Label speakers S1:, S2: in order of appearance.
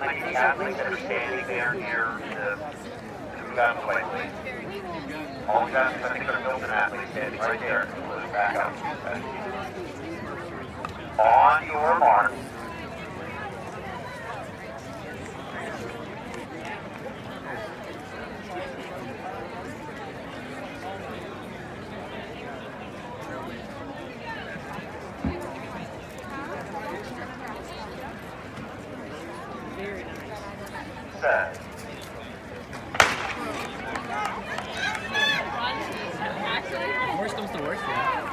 S1: Like the athletes that are standing there near the two gun plate. All guys that are built an athlete standing right there. Back up. On your mark. time. Worst comes to worst, yeah.